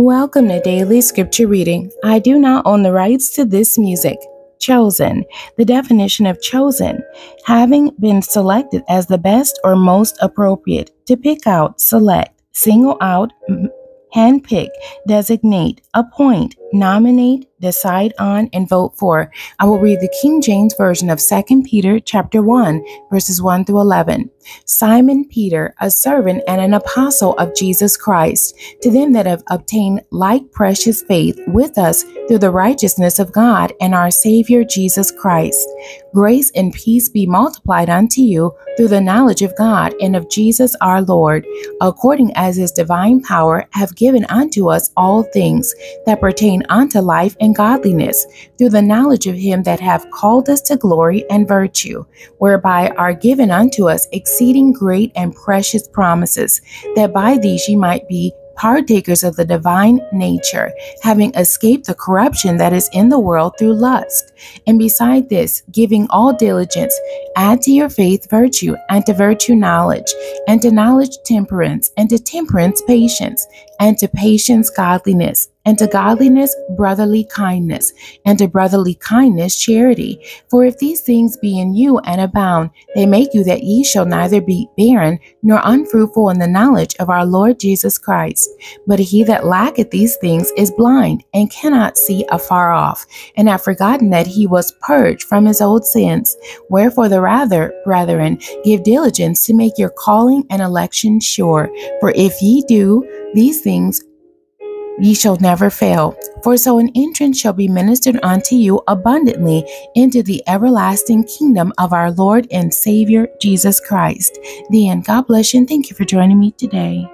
Welcome to Daily Scripture Reading. I do not own the rights to this music. Chosen. The definition of chosen having been selected as the best or most appropriate, to pick out, select, single out, handpick, designate, appoint, nominate, decide on, and vote for. I will read the King James Version of 2 Peter chapter 1, verses 1 through 11. Simon Peter, a servant and an apostle of Jesus Christ, to them that have obtained like precious faith with us through the righteousness of God and our Savior Jesus Christ. Grace and peace be multiplied unto you through the knowledge of God and of Jesus our Lord, according as his divine power have given unto us all things that pertain unto life and godliness, through the knowledge of him that hath called us to glory and virtue, whereby are given unto us exceeding great and precious promises, that by these ye might be partakers of the divine nature, having escaped the corruption that is in the world through lust. And beside this, giving all diligence, add to your faith virtue, and to virtue knowledge, and to knowledge temperance, and to temperance patience, and to patience godliness and to godliness, brotherly kindness, and to brotherly kindness, charity. For if these things be in you and abound, they make you that ye shall neither be barren nor unfruitful in the knowledge of our Lord Jesus Christ. But he that lacketh these things is blind and cannot see afar off, and hath forgotten that he was purged from his old sins. Wherefore, the rather, brethren, give diligence to make your calling and election sure. For if ye do these things, ye shall never fail. For so an entrance shall be ministered unto you abundantly into the everlasting kingdom of our Lord and Savior Jesus Christ. The end. God bless you and thank you for joining me today.